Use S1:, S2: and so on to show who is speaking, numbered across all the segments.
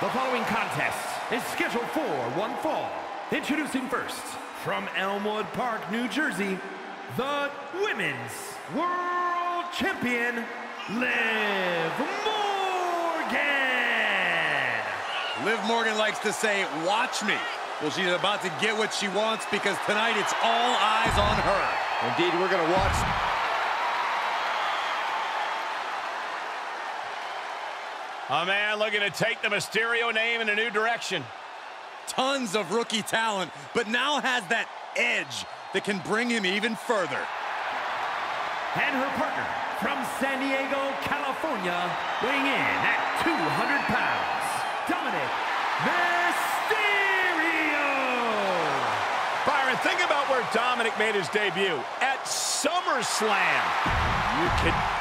S1: The following contest is scheduled for one fall. Introducing first, from Elmwood Park, New Jersey, the Women's World Champion, Liv Morgan.
S2: Liv Morgan likes to say, watch me. Well, she's about to get what she wants because tonight it's all eyes on her.
S3: Indeed, we're going to watch
S4: A man looking to take the Mysterio name in a new direction.
S2: Tons of rookie talent, but now has that edge that can bring him even further.
S1: And her partner from San Diego, California, weighing in at 200 pounds, Dominik Mysterio.
S4: Byron, think about where Dominik made his debut. At SummerSlam. You could...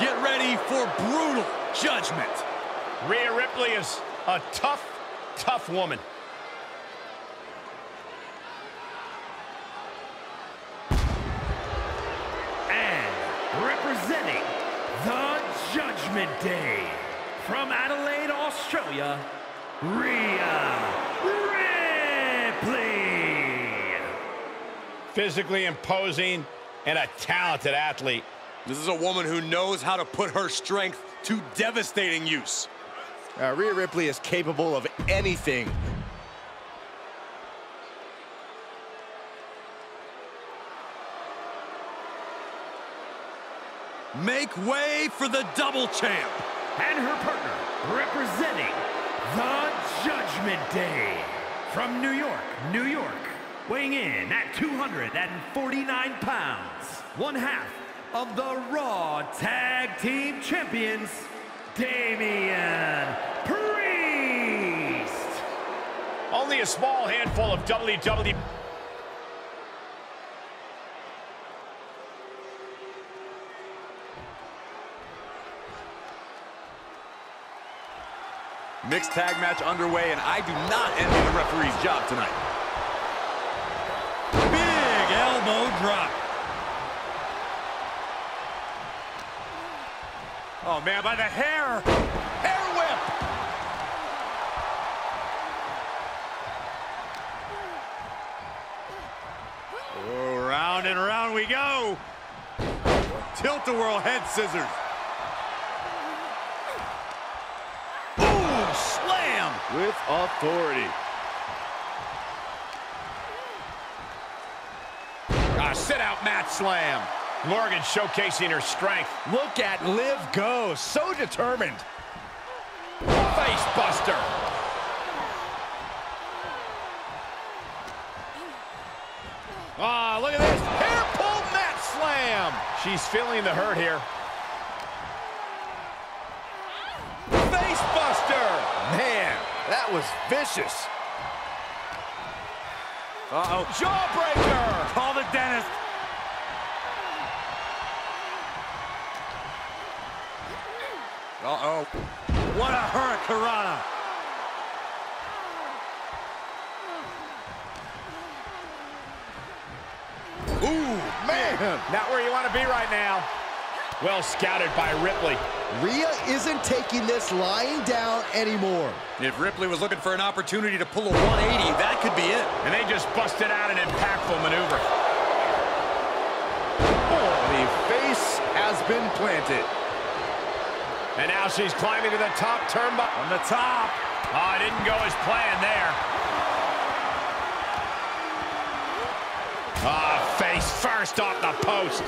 S2: Get ready for brutal judgment.
S4: Rhea Ripley is a tough, tough woman.
S1: And representing the Judgment Day, from Adelaide, Australia, Rhea Ripley.
S4: Physically imposing and a talented athlete.
S2: This is a woman who knows how to put her strength to devastating use.
S3: Uh, Rhea Ripley is capable of anything.
S2: Make way for the double champ.
S1: And her partner, representing the Judgment Day, from New York, New York, weighing in at 249 pounds, one half of the Raw Tag Team Champions, Damian Priest.
S4: Only a small handful of WWE...
S2: Mixed tag match underway, and I do not envy the referee's job tonight. Big elbow drop. Oh, man, by the hair. Hair whip. Oh, round and round we go. Tilt-a-whirl head scissors. Boom, slam.
S3: With authority.
S4: Ah, sit-out mat slam. Morgan showcasing her strength.
S3: Look at Liv go. So determined.
S4: Face buster. Ah, look at this. Hair pull mat slam. She's feeling the hurt here. Face buster.
S3: Man, that was vicious.
S4: Uh-oh. Jawbreaker.
S2: Call the dentist. Uh-oh. What a hurricanrana.
S3: Ooh, man.
S4: Not where you want to be right now. Well scouted by Ripley.
S5: Rhea isn't taking this lying down anymore.
S2: If Ripley was looking for an opportunity to pull a 180, that could be it.
S4: And they just busted out an impactful maneuver.
S3: Oh, the face has been planted.
S4: And now she's climbing to the top turnbuckle.
S2: On the top.
S4: Oh, it didn't go as planned there. Ah, face first off the post.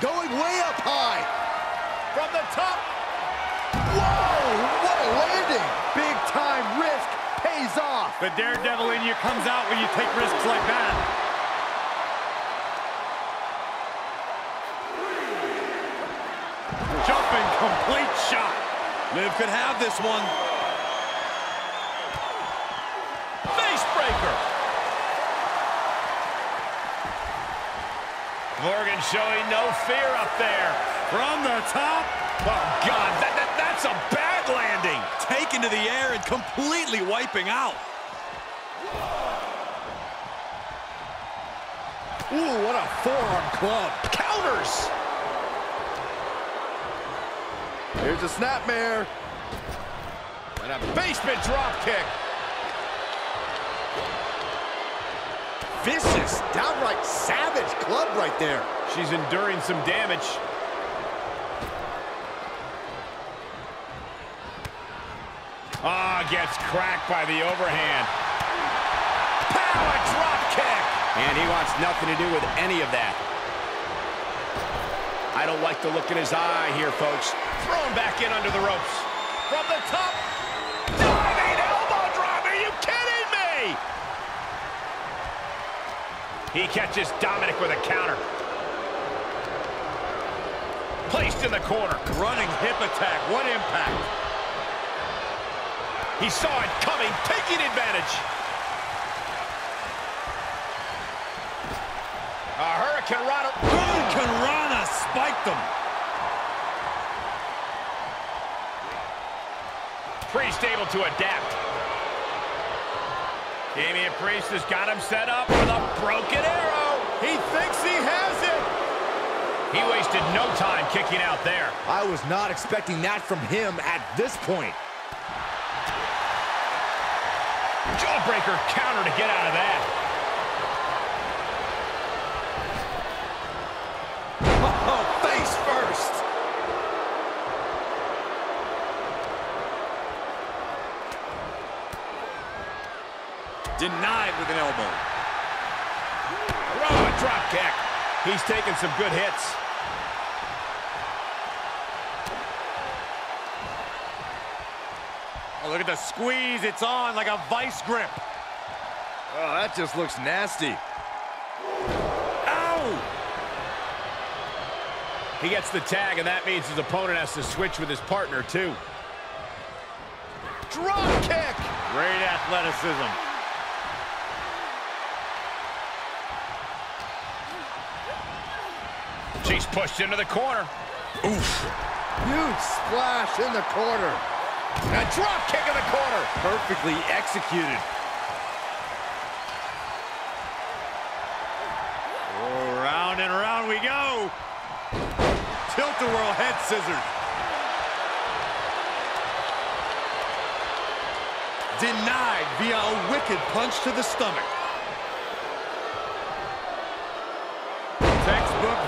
S5: Going way up high.
S4: From the top.
S5: Whoa, what a landing.
S3: Big time risk pays off.
S2: The daredevil in you comes out when you take risks like that. Jumping complete shot. Liv could have this one.
S4: Face breaker. Morgan showing no fear up there.
S2: From the top.
S4: Oh, God, that, that, that's a bad landing.
S2: Taken to the air and completely wiping out.
S3: Ooh, what a forearm club.
S4: Counters.
S3: Here's a snapmare.
S4: And a basement drop kick.
S3: Vicious, downright savage club right there.
S4: She's enduring some damage. Ah, gets cracked by the overhand. Power drop kick.
S6: And he wants nothing to do with any of that. I don't like the look in his eye here, folks.
S4: Thrown back in under the ropes. From the top. Diving elbow drop. Are you kidding me? He catches Dominik with a counter. Placed in the corner.
S2: Running hip attack. What impact.
S4: He saw it coming, taking advantage. A Hurricanrana.
S2: Hurricane Rana spiked him.
S4: Priest able to adapt. Damian Priest has got him set up with a broken arrow. He thinks he has it. He wasted no time kicking out there.
S3: I was not expecting that from him at this point.
S4: Jawbreaker counter to get out of that.
S3: Oh, face first.
S2: Denied with an elbow.
S4: Raw drop kick. He's taking some good hits.
S2: Oh, look at the squeeze. It's on like a vice grip.
S3: Oh, that just looks nasty.
S2: Ow!
S4: He gets the tag, and that means his opponent has to switch with his partner, too. Drop kick!
S2: Great athleticism.
S4: She's pushed into the corner.
S2: Oof.
S3: Huge splash in the corner.
S4: A drop kick in the corner.
S6: Perfectly executed.
S2: Oh, round and round we go. Tilt-a-whirl head scissors. Denied via a wicked punch to the stomach.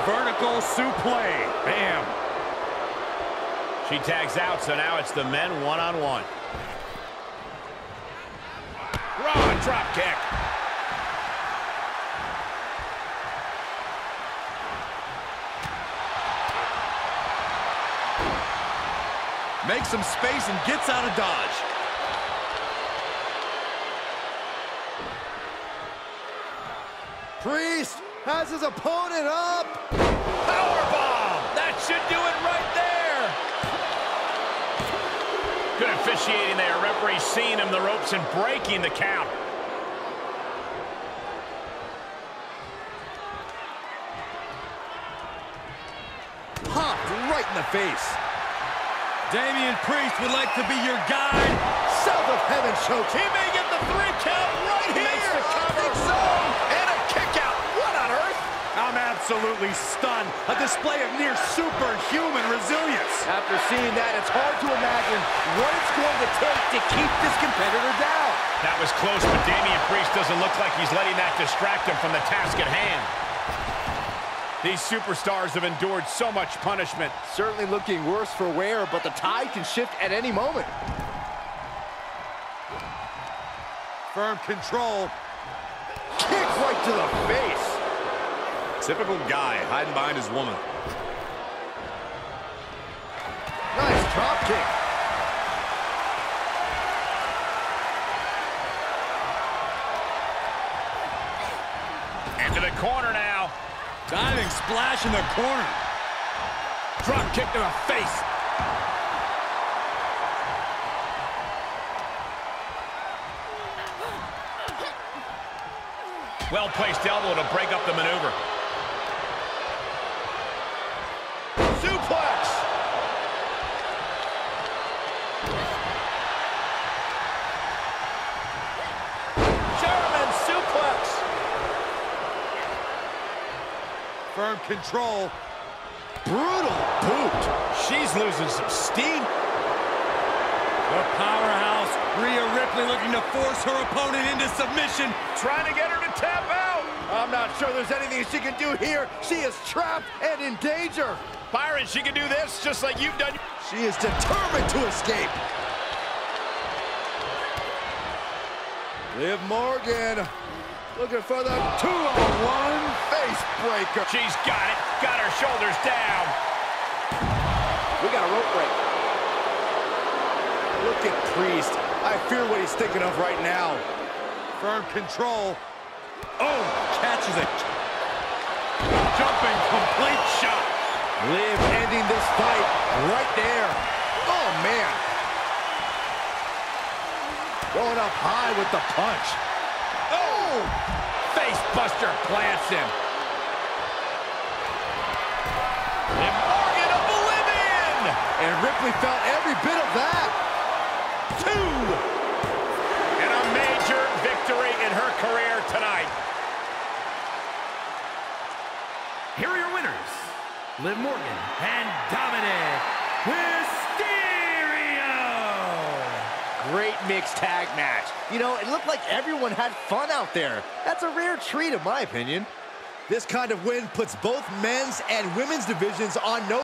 S2: Vertical suplex. Bam.
S4: She tags out, so now it's the men one-on-one. Raw drop kick.
S2: Makes some space and gets out of dodge.
S3: Priest has his opponent up.
S4: Powerbomb! That should do it right there. Good officiating there. Referee seeing him the ropes and breaking the count.
S3: Popped right in the face.
S2: Damian Priest would like to be your guide.
S3: South of heaven choke.
S4: He may
S2: absolutely stunned. A display of near superhuman resilience.
S3: After seeing that, it's hard to imagine what it's going to take to keep this competitor down.
S4: That was close, but Damian Priest doesn't look like he's letting that distract him from the task at hand. These superstars have endured so much punishment.
S3: Certainly looking worse for wear, but the tide can shift at any moment.
S2: Firm control.
S3: Kick right to the face.
S2: Typical guy hiding behind his woman.
S3: Nice drop kick.
S4: Into the corner now.
S2: Diving splash in the corner.
S4: Drop kick to the face. Well-placed elbow to break up the maneuver. Suplex!
S2: Firm control.
S3: Brutal boot.
S4: She's losing some steam.
S2: The powerhouse, Rhea Ripley looking to force her opponent into submission.
S4: Trying to get her to tap out.
S3: I'm not sure there's anything she can do here. She is trapped and in danger.
S4: Byron, she can do this just like you've done.
S3: She is determined to escape. Liv Morgan looking for the two-on-one face breaker.
S4: She's got it. Got her shoulders down.
S3: We got a rope break. Look at Priest. I fear what he's thinking of right now.
S2: Firm control. Oh, catches it. Jumping complete shot.
S3: Liv ending this fight right there. Oh, man. Going up high with the punch.
S4: Oh! Face buster plants him. And Morgan of Oblivion!
S3: And Ripley felt every bit of that.
S4: Two! And a major victory in her career tonight.
S1: Here are your winners, Liv Morgan and Dominik Mysterio.
S3: Great mixed tag match. You know, it looked like everyone had fun out there. That's a rare treat, in my opinion. This kind of win puts both men's and women's divisions on no